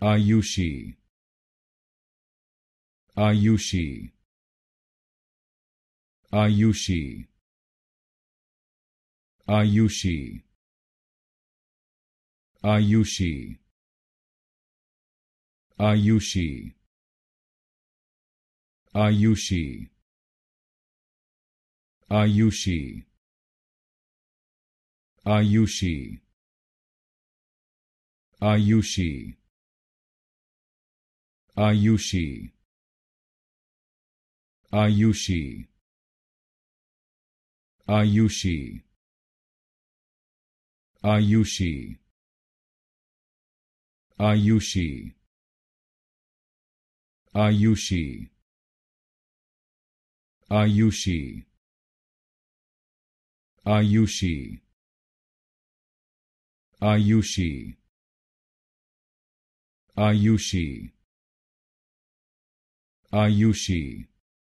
Ayushi Ayushi Ayushi Ayushi Ayushi Ayushi Ayushi Ayushi Ayushi Ayushi Ayushi Ayushi Ayushi Ayushi Ayushi Ayushi Ayushi Ayushi Ayushi Ayushi Ayushi